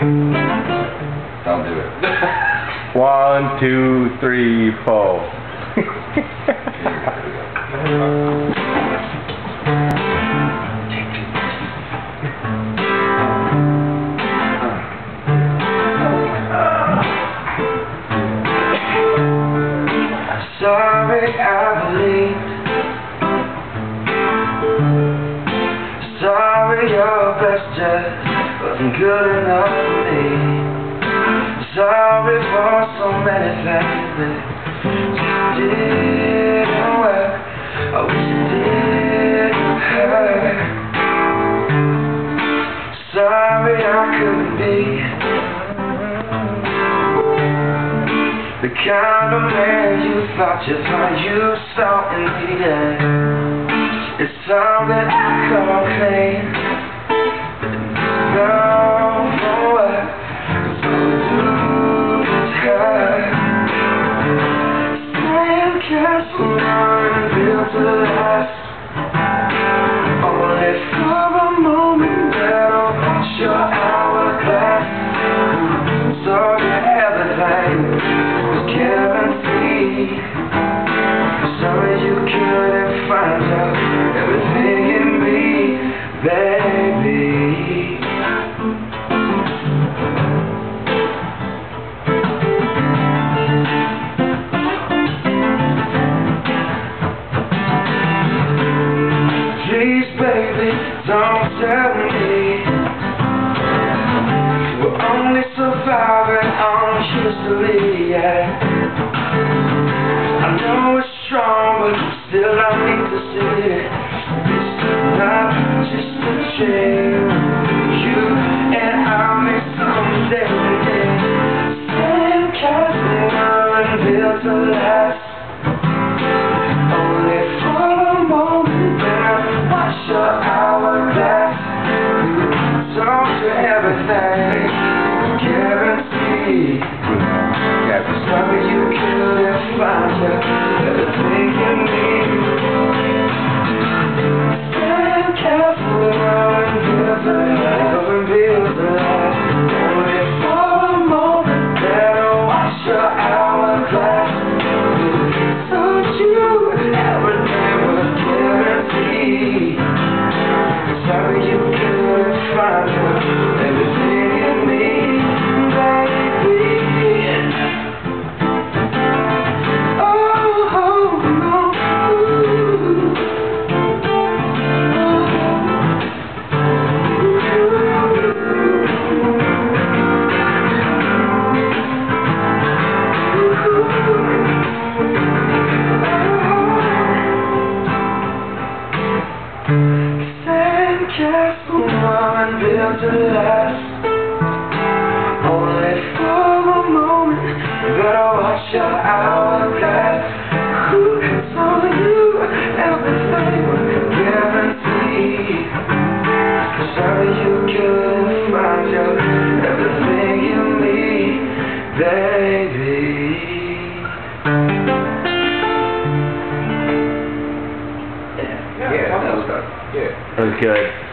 Don't do it. One, two, three, four. Sorry I believed Sorry your best just wasn't good enough for me. Sorry for so many things. That just didn't work. I wish it didn't hurt. Sorry I couldn't be. The kind of man you thought you thought you saw in me. It's all that I call to Please, baby, don't tell me. We're only surviving on history, yeah. I know it's strong, but still I need to see it. Is not just a dream everything Guaranteed Sorry you couldn't Sandcastle one built to last Only for a moment Better watch your hourglass Who told you everything guaranteed Sorry you couldn't find your everything you need, baby Yeah, that was good. Yeah. That was good.